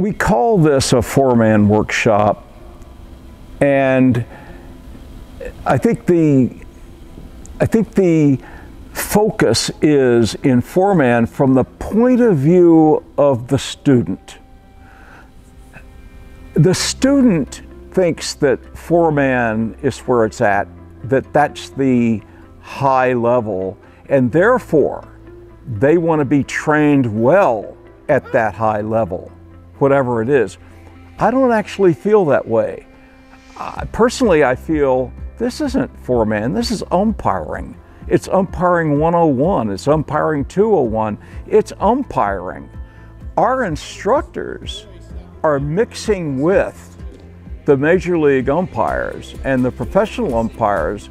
we call this a four-man workshop, and I think the I think the focus is in four-man from the point of view of the student. The student thinks that four-man is where it's at, that that's the high level, and therefore they want to be trained well at that high level, whatever it is. I don't actually feel that way. Uh, personally, I feel this isn't four man, this is umpiring. It's umpiring 101, it's umpiring 201, it's umpiring. Our instructors are mixing with the major league umpires and the professional umpires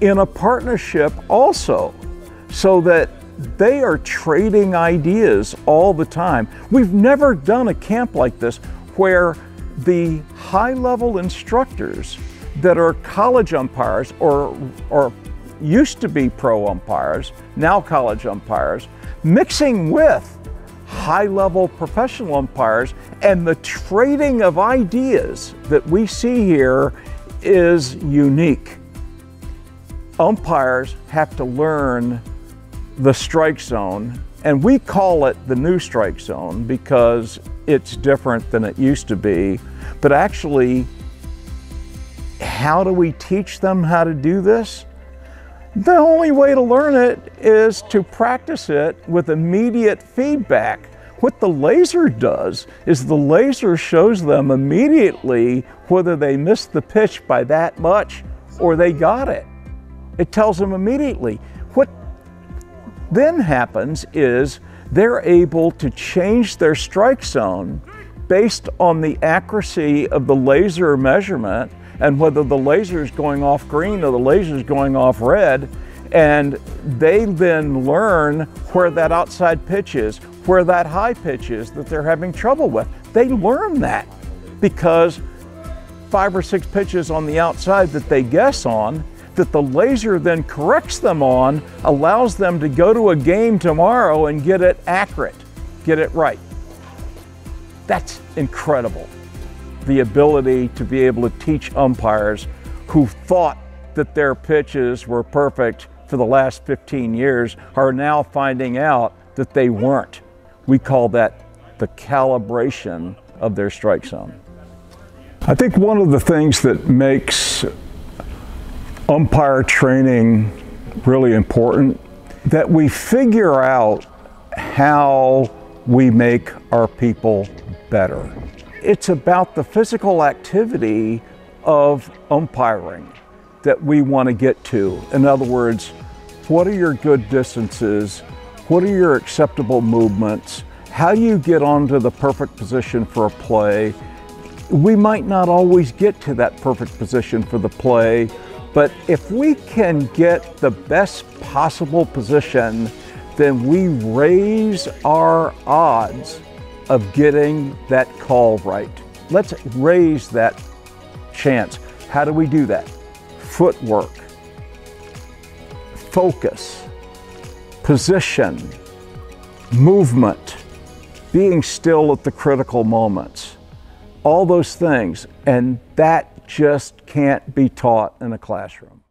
in a partnership also so that they are trading ideas all the time. We've never done a camp like this where the high level instructors that are college umpires or, or used to be pro umpires, now college umpires, mixing with high level professional umpires and the trading of ideas that we see here is unique. Umpires have to learn the strike zone, and we call it the new strike zone because it's different than it used to be. But actually, how do we teach them how to do this? The only way to learn it is to practice it with immediate feedback. What the laser does is the laser shows them immediately whether they missed the pitch by that much or they got it. It tells them immediately. Then happens is they're able to change their strike zone based on the accuracy of the laser measurement and whether the laser is going off green or the laser is going off red. And they then learn where that outside pitch is, where that high pitch is that they're having trouble with. They learn that because five or six pitches on the outside that they guess on that the laser then corrects them on allows them to go to a game tomorrow and get it accurate, get it right. That's incredible. The ability to be able to teach umpires who thought that their pitches were perfect for the last 15 years are now finding out that they weren't. We call that the calibration of their strike zone. I think one of the things that makes umpire training really important that we figure out how we make our people better. It's about the physical activity of umpiring that we want to get to. In other words, what are your good distances? What are your acceptable movements? How do you get onto the perfect position for a play? We might not always get to that perfect position for the play, but if we can get the best possible position, then we raise our odds of getting that call right. Let's raise that chance. How do we do that? Footwork, focus, position, movement, being still at the critical moments, all those things. And that just can't be taught in a classroom.